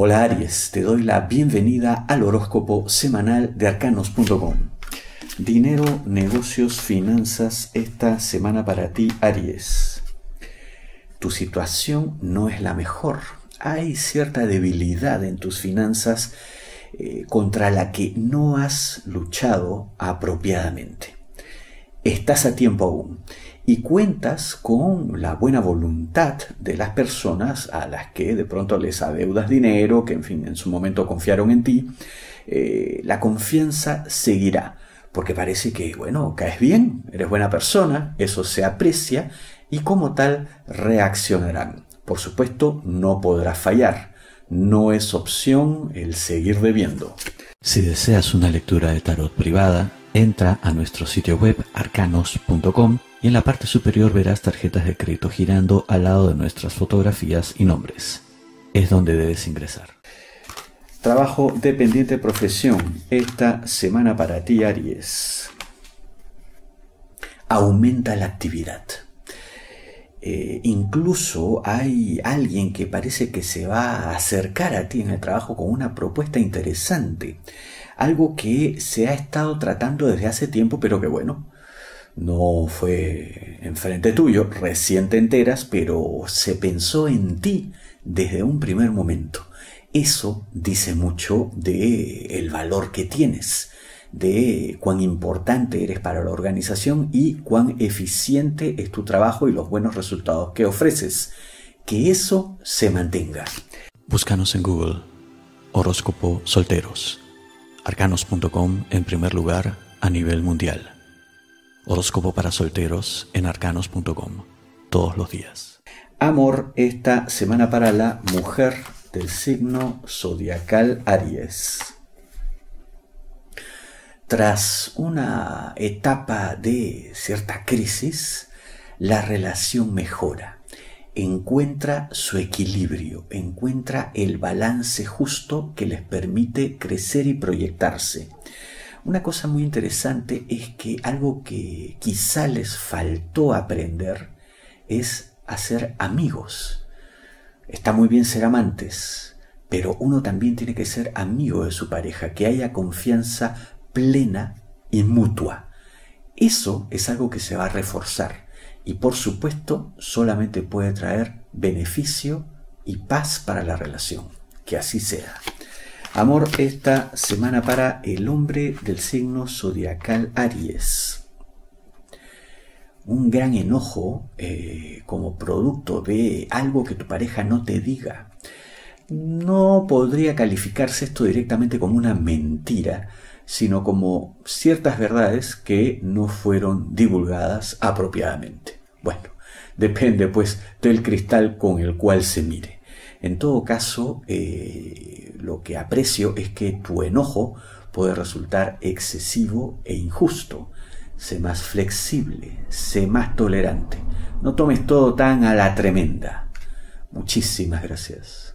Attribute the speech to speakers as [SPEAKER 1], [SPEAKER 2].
[SPEAKER 1] Hola Aries, te doy la bienvenida al horóscopo semanal de arcanos.com. Dinero, negocios, finanzas, esta semana para ti Aries. Tu situación no es la mejor. Hay cierta debilidad en tus finanzas eh, contra la que no has luchado apropiadamente. Estás a tiempo aún y cuentas con la buena voluntad de las personas a las que de pronto les adeudas dinero, que en fin, en su momento confiaron en ti, eh, la confianza seguirá, porque parece que, bueno, caes bien, eres buena persona, eso se aprecia y como tal reaccionarán. Por supuesto, no podrás fallar, no es opción el seguir bebiendo.
[SPEAKER 2] Si deseas una lectura de tarot privada, entra a nuestro sitio web arcanos.com y en la parte superior verás tarjetas de crédito girando al lado de nuestras fotografías y nombres. Es donde debes ingresar.
[SPEAKER 1] Trabajo dependiente profesión. Esta semana para ti, Aries. Aumenta la actividad. Eh, incluso hay alguien que parece que se va a acercar a ti en el trabajo con una propuesta interesante. Algo que se ha estado tratando desde hace tiempo, pero que bueno, no fue enfrente tuyo, recién te enteras, pero se pensó en ti desde un primer momento. Eso dice mucho de el valor que tienes, de cuán importante eres para la organización y cuán eficiente es tu trabajo y los buenos resultados que ofreces. Que eso se mantenga.
[SPEAKER 2] Búscanos en Google. Horóscopo Solteros. Arcanos.com en primer lugar a nivel mundial. Horóscopo para solteros en arcanos.com. Todos los días.
[SPEAKER 1] Amor esta semana para la mujer del signo zodiacal Aries. Tras una etapa de cierta crisis, la relación mejora, encuentra su equilibrio, encuentra el balance justo que les permite crecer y proyectarse. Una cosa muy interesante es que algo que quizá les faltó aprender es hacer amigos. Está muy bien ser amantes, pero uno también tiene que ser amigo de su pareja, que haya confianza plena y mutua. Eso es algo que se va a reforzar y por supuesto solamente puede traer beneficio y paz para la relación. Que así sea. Amor esta semana para el hombre del signo zodiacal Aries. Un gran enojo eh, como producto de algo que tu pareja no te diga. No podría calificarse esto directamente como una mentira, sino como ciertas verdades que no fueron divulgadas apropiadamente. Bueno, depende pues del cristal con el cual se mire. En todo caso, eh, lo que aprecio es que tu enojo puede resultar excesivo e injusto. Sé más flexible, sé más tolerante. No tomes todo tan a la tremenda. Muchísimas gracias.